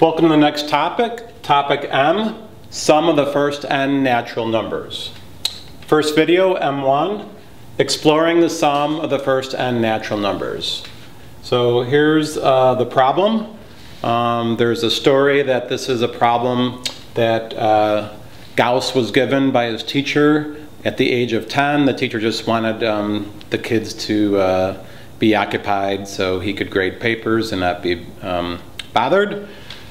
Welcome to the next topic, topic M, sum of the first n natural numbers. First video, M1, exploring the sum of the first n natural numbers. So here's uh, the problem. Um, there's a story that this is a problem that uh, Gauss was given by his teacher at the age of 10. The teacher just wanted um, the kids to uh, be occupied so he could grade papers and not be um, bothered.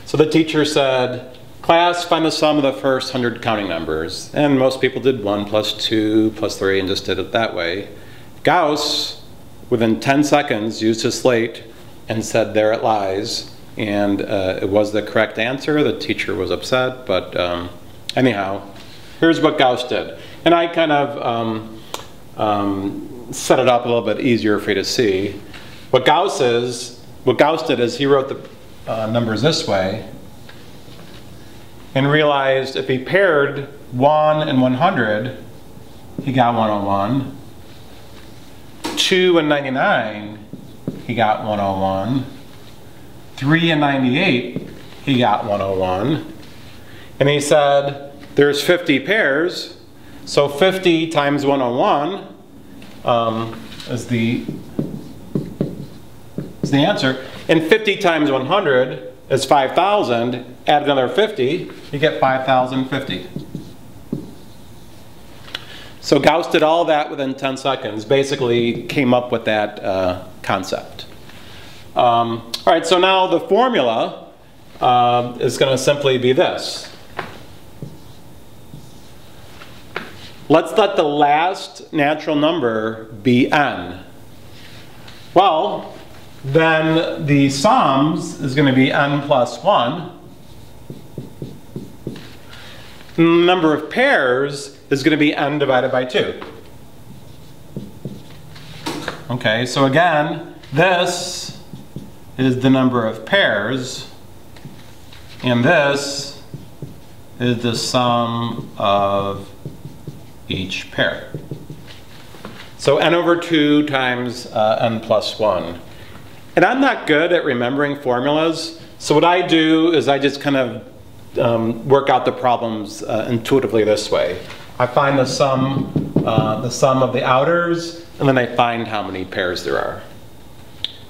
So the teacher said, class, find the sum of the first 100 counting numbers. And most people did 1 plus 2 plus 3 and just did it that way. Gauss, within 10 seconds, used his slate and said, there it lies. And uh, it was the correct answer. The teacher was upset, but um, anyhow, here's what Gauss did. And I kind of um, um, set it up a little bit easier for you to see. What Gauss is, what Gauss did is he wrote the uh, numbers this way and realized if he paired 1 and 100, he got 101. 2 and 99, he got 101. 3 and 98, he got 101. And he said, there's 50 pairs, so 50 times 101 um, is the is the answer. And 50 times 100 is 5,000. Add another 50, you get 5,050. So Gauss did all that within 10 seconds, basically came up with that uh, concept. Um, all right, so now the formula uh, is going to simply be this. Let's let the last natural number be n. Well, then the sums is going to be n plus 1. The number of pairs is going to be n divided by 2. Okay, so again, this is the number of pairs, and this is the sum of each pair. So n over 2 times uh, n plus 1. And I'm not good at remembering formulas, so what I do is I just kind of um, work out the problems uh, intuitively this way. I find the sum, uh, the sum of the outers, and then I find how many pairs there are.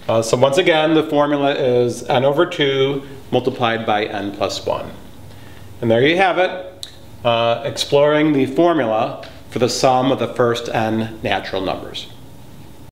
Uh, so once again, the formula is n over 2 multiplied by n plus 1. And there you have it uh, exploring the formula for the sum of the first n natural numbers.